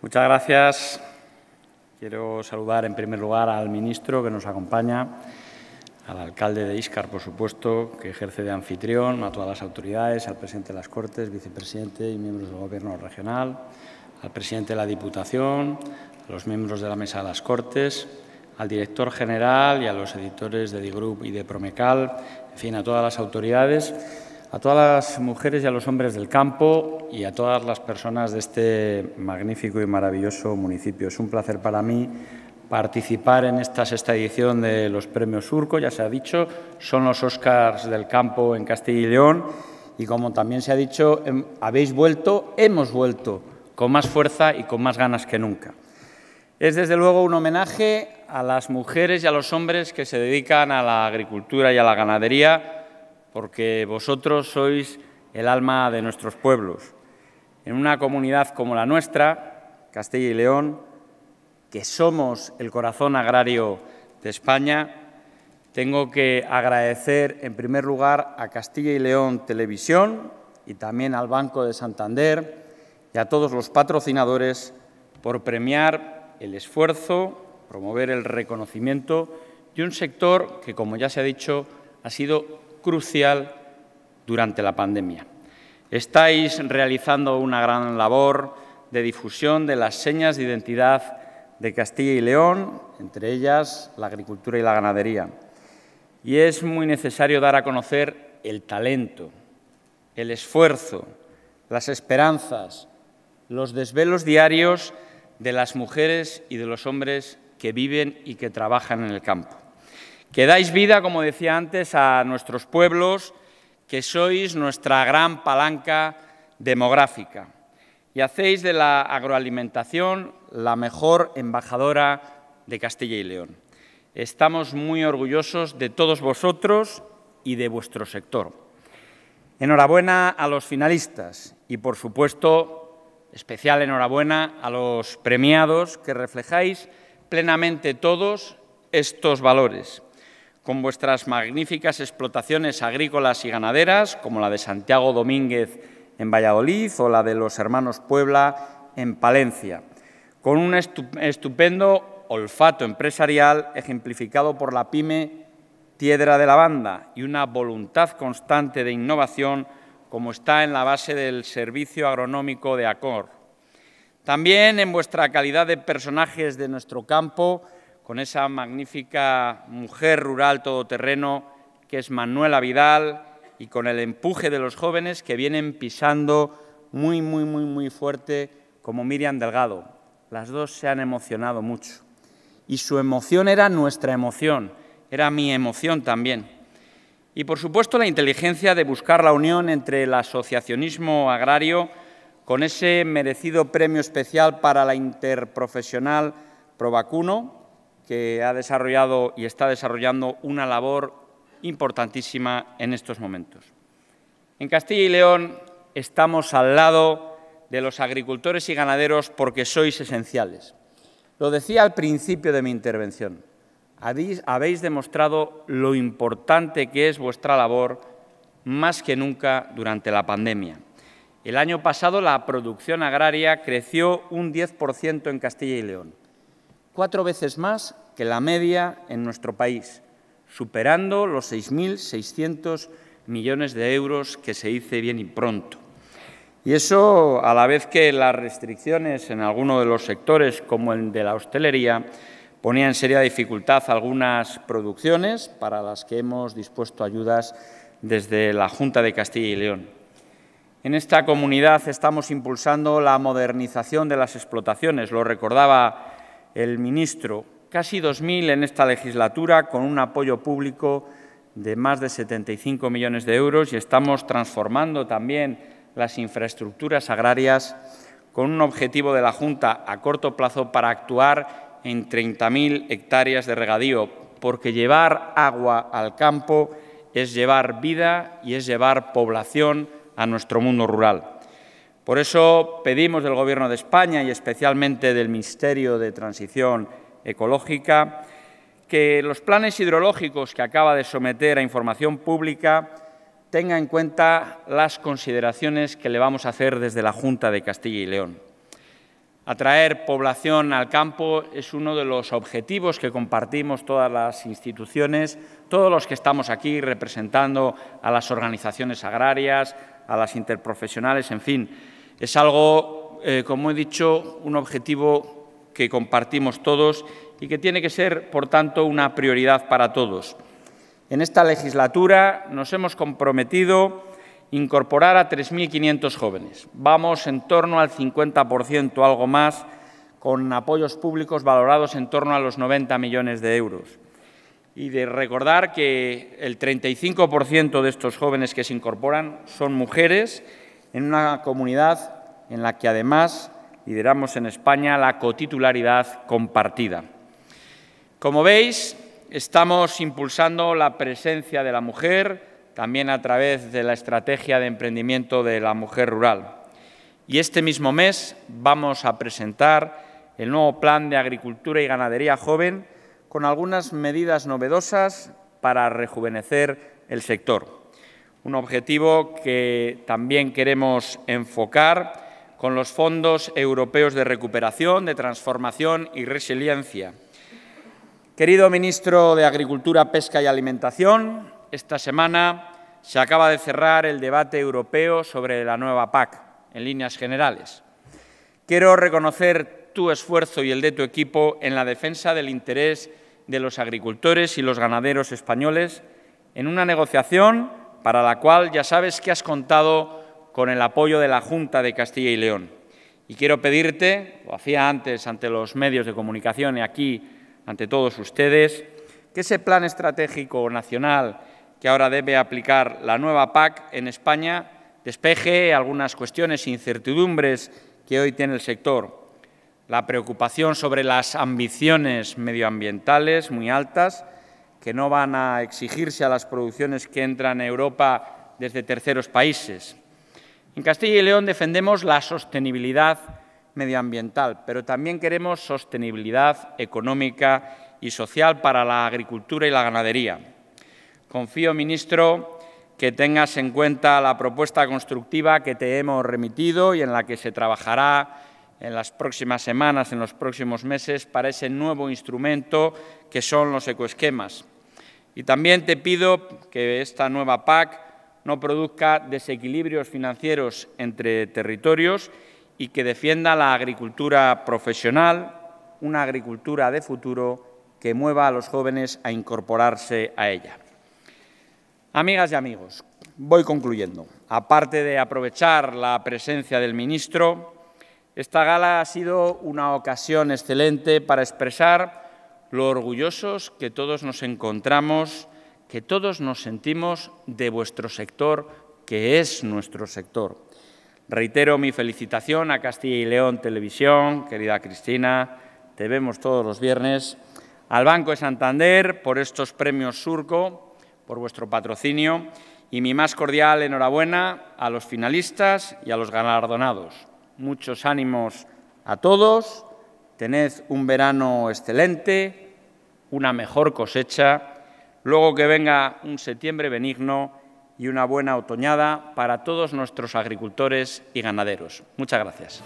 Muchas gracias. Quiero saludar en primer lugar al ministro que nos acompaña, al alcalde de Íscar, por supuesto, que ejerce de anfitrión, a todas las autoridades, al presidente de las Cortes, vicepresidente y miembros del Gobierno regional, al presidente de la Diputación, a los miembros de la Mesa de las Cortes, al director general y a los editores de Digroup y de Promecal, en fin, a todas las autoridades a todas las mujeres y a los hombres del campo y a todas las personas de este magnífico y maravilloso municipio. Es un placer para mí participar en esta sexta edición de los Premios Surco, ya se ha dicho, son los Oscars del campo en Castilla y León y como también se ha dicho, em, habéis vuelto, hemos vuelto con más fuerza y con más ganas que nunca. Es desde luego un homenaje a las mujeres y a los hombres que se dedican a la agricultura y a la ganadería, porque vosotros sois el alma de nuestros pueblos. En una comunidad como la nuestra, Castilla y León, que somos el corazón agrario de España, tengo que agradecer en primer lugar a Castilla y León Televisión y también al Banco de Santander y a todos los patrocinadores por premiar el esfuerzo, promover el reconocimiento de un sector que, como ya se ha dicho, ha sido crucial durante la pandemia. Estáis realizando una gran labor de difusión de las señas de identidad de Castilla y León, entre ellas la agricultura y la ganadería. Y es muy necesario dar a conocer el talento, el esfuerzo, las esperanzas, los desvelos diarios de las mujeres y de los hombres que viven y que trabajan en el campo que dais vida, como decía antes, a nuestros pueblos, que sois nuestra gran palanca demográfica y hacéis de la agroalimentación la mejor embajadora de Castilla y León. Estamos muy orgullosos de todos vosotros y de vuestro sector. Enhorabuena a los finalistas y, por supuesto, especial enhorabuena a los premiados que reflejáis plenamente todos estos valores con vuestras magníficas explotaciones agrícolas y ganaderas, como la de Santiago Domínguez en Valladolid o la de los hermanos Puebla en Palencia, con un estupendo olfato empresarial ejemplificado por la pyme Piedra de la Banda y una voluntad constante de innovación como está en la base del servicio agronómico de ACOR. También en vuestra calidad de personajes de nuestro campo, con esa magnífica mujer rural todoterreno que es Manuela Vidal y con el empuje de los jóvenes que vienen pisando muy, muy, muy, muy fuerte como Miriam Delgado. Las dos se han emocionado mucho. Y su emoción era nuestra emoción, era mi emoción también. Y por supuesto la inteligencia de buscar la unión entre el asociacionismo agrario con ese merecido premio especial para la interprofesional Provacuno, que ha desarrollado y está desarrollando una labor importantísima en estos momentos. En Castilla y León estamos al lado de los agricultores y ganaderos porque sois esenciales. Lo decía al principio de mi intervención. Habéis demostrado lo importante que es vuestra labor más que nunca durante la pandemia. El año pasado la producción agraria creció un 10% en Castilla y León cuatro veces más que la media en nuestro país, superando los 6.600 millones de euros que se dice bien y pronto. Y eso a la vez que las restricciones en algunos de los sectores, como el de la hostelería, ponía en seria dificultad algunas producciones para las que hemos dispuesto ayudas desde la Junta de Castilla y León. En esta comunidad estamos impulsando la modernización de las explotaciones, lo recordaba el ministro, casi 2.000 en esta legislatura, con un apoyo público de más de 75 millones de euros y estamos transformando también las infraestructuras agrarias con un objetivo de la Junta a corto plazo para actuar en 30.000 hectáreas de regadío, porque llevar agua al campo es llevar vida y es llevar población a nuestro mundo rural. Por eso pedimos del Gobierno de España y especialmente del Ministerio de Transición Ecológica que los planes hidrológicos que acaba de someter a información pública tengan en cuenta las consideraciones que le vamos a hacer desde la Junta de Castilla y León. Atraer población al campo es uno de los objetivos que compartimos todas las instituciones, todos los que estamos aquí representando a las organizaciones agrarias, a las interprofesionales, en fin. Es algo, eh, como he dicho, un objetivo que compartimos todos y que tiene que ser, por tanto, una prioridad para todos. En esta legislatura nos hemos comprometido incorporar a 3.500 jóvenes. Vamos en torno al 50%, algo más, con apoyos públicos valorados en torno a los 90 millones de euros. Y de recordar que el 35% de estos jóvenes que se incorporan son mujeres en una comunidad en la que además lideramos en España la cotitularidad compartida. Como veis, estamos impulsando la presencia de la mujer, también a través de la estrategia de emprendimiento de la mujer rural. Y este mismo mes vamos a presentar el nuevo Plan de Agricultura y Ganadería Joven con algunas medidas novedosas para rejuvenecer el sector. Un objetivo que también queremos enfocar con los fondos europeos de recuperación, de transformación y resiliencia. Querido ministro de Agricultura, Pesca y Alimentación, esta semana se acaba de cerrar el debate europeo sobre la nueva PAC, en líneas generales. Quiero reconocer tu esfuerzo y el de tu equipo en la defensa del interés de los agricultores y los ganaderos españoles en una negociación para la cual ya sabes que has contado con el apoyo de la Junta de Castilla y León. Y quiero pedirte, lo hacía antes ante los medios de comunicación y aquí ante todos ustedes, que ese plan estratégico nacional que ahora debe aplicar la nueva PAC en España despeje algunas cuestiones e incertidumbres que hoy tiene el sector. La preocupación sobre las ambiciones medioambientales muy altas que no van a exigirse a las producciones que entran a Europa desde terceros países. En Castilla y León defendemos la sostenibilidad medioambiental, pero también queremos sostenibilidad económica y social para la agricultura y la ganadería. Confío, ministro, que tengas en cuenta la propuesta constructiva que te hemos remitido y en la que se trabajará en las próximas semanas, en los próximos meses, para ese nuevo instrumento que son los ecoesquemas. Y también te pido que esta nueva PAC no produzca desequilibrios financieros entre territorios y que defienda la agricultura profesional, una agricultura de futuro que mueva a los jóvenes a incorporarse a ella. Amigas y amigos, voy concluyendo. Aparte de aprovechar la presencia del ministro, esta gala ha sido una ocasión excelente para expresar lo orgullosos que todos nos encontramos, que todos nos sentimos de vuestro sector, que es nuestro sector. Reitero mi felicitación a Castilla y León Televisión, querida Cristina, te vemos todos los viernes, al Banco de Santander por estos premios Surco, por vuestro patrocinio, y mi más cordial enhorabuena a los finalistas y a los galardonados. Muchos ánimos a todos, tened un verano excelente, una mejor cosecha, luego que venga un septiembre benigno y una buena otoñada para todos nuestros agricultores y ganaderos. Muchas gracias.